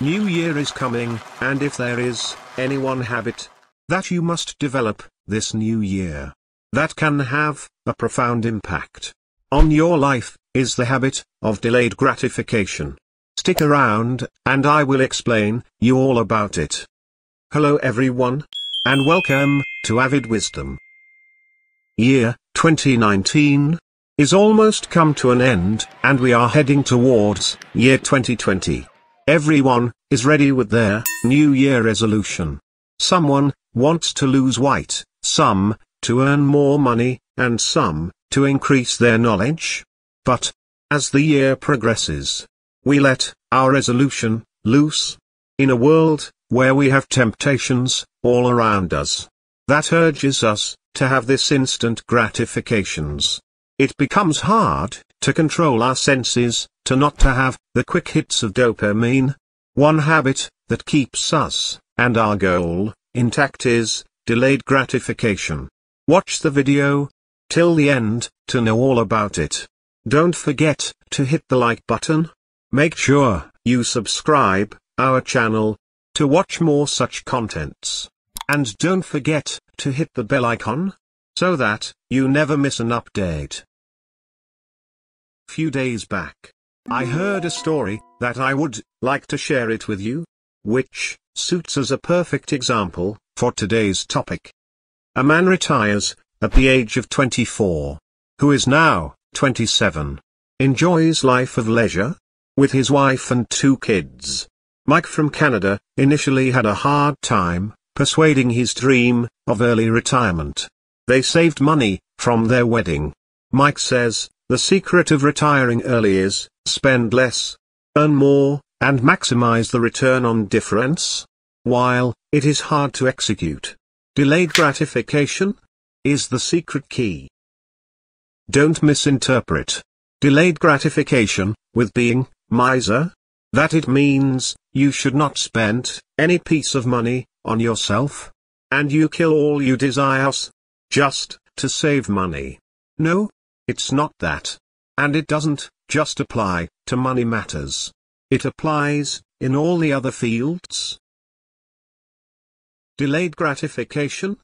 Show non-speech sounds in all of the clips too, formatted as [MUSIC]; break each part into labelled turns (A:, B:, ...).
A: New Year is coming, and if there is any one habit that you must develop this new year that can have a profound impact on your life is the habit of delayed gratification. Stick around, and I will explain you all about it. Hello everyone, and welcome to Avid Wisdom. Year 2019 is almost come to an end, and we are heading towards year 2020. Everyone is ready with their New Year resolution. Someone wants to lose weight, some to earn more money, and some to increase their knowledge. But as the year progresses, we let our resolution loose. In a world where we have temptations all around us that urges us to have this instant gratifications. It becomes hard to control our senses, to not to have the quick hits of dopamine. One habit that keeps us and our goal intact is delayed gratification. Watch the video till the end to know all about it. Don't forget to hit the like button. Make sure you subscribe our channel to watch more such contents. And don't forget to hit the bell icon so that you never miss an update. Few days back, I heard a story that I would like to share it with you, which suits as a perfect example for today's topic. A man retires at the age of 24, who is now 27, enjoys life of leisure with his wife and two kids. Mike from Canada initially had a hard time persuading his dream of early retirement. They saved money from their wedding. Mike says, the secret of retiring early is, spend less, earn more, and maximize the return on difference. While, it is hard to execute. Delayed gratification? Is the secret key. Don't misinterpret. Delayed gratification, with being, miser? That it means, you should not spend, any piece of money, on yourself? And you kill all you desires? Just, to save money. No, it's not that. And it doesn't, just apply, to money matters. It applies, in all the other fields. Delayed gratification?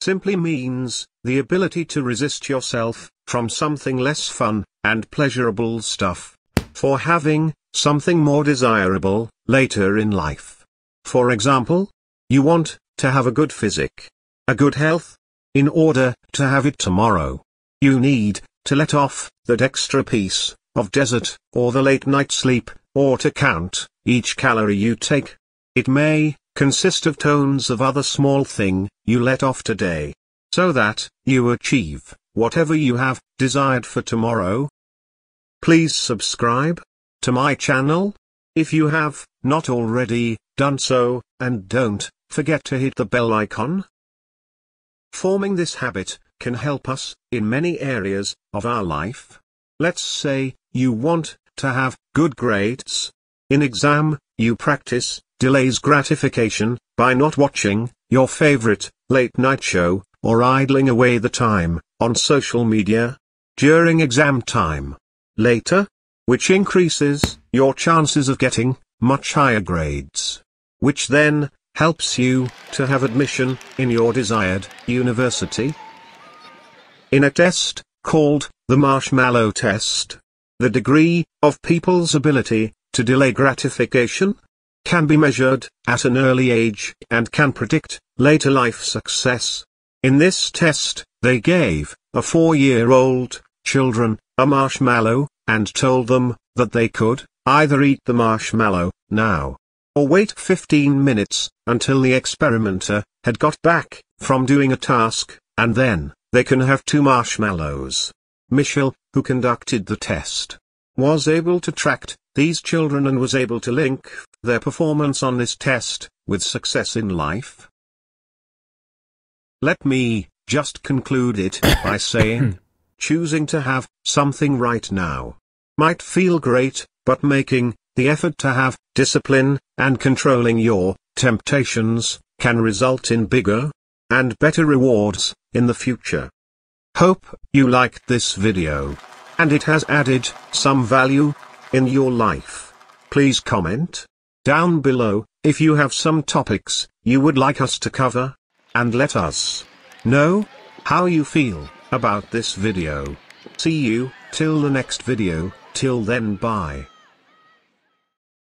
A: Simply means, the ability to resist yourself, from something less fun, and pleasurable stuff, for having, something more desirable, later in life. For example, you want, to have a good physique, a good health, in order, to have it tomorrow. You need, to let off, that extra piece, of dessert, or the late night sleep, or to count, each calorie you take. It may, consist of tones of other small thing, you let off today. So that, you achieve, whatever you have, desired for tomorrow. Please subscribe, to my channel, if you have, not already, done so, and don't, forget to hit the bell icon. Forming this habit, can help us, in many areas, of our life. Let's say, you want, to have, good grades. In exam, you practice, delays gratification, by not watching, your favorite, late night show, or idling away the time, on social media, during exam time. Later, which increases, your chances of getting, much higher grades. Which then, helps you, to have admission, in your desired, university. In a test, called, the marshmallow test, the degree, of people's ability, to delay gratification, can be measured, at an early age, and can predict, later life success. In this test, they gave, a four-year-old, children, a marshmallow, and told them, that they could, either eat the marshmallow, now, or wait 15 minutes, until the experimenter, had got back, from doing a task, and then, they can have two marshmallows. Mischel, who conducted the test, was able to track these children and was able to link their performance on this test with success in life? Let me just conclude it [COUGHS] by saying, choosing to have something right now might feel great, but making the effort to have discipline and controlling your temptations can result in bigger and better rewards in the future. Hope you liked this video and it has added some value in your life. Please comment down below, if you have some topics, you would like us to cover. And let us know how you feel about this video. See you, till the next video, till then bye.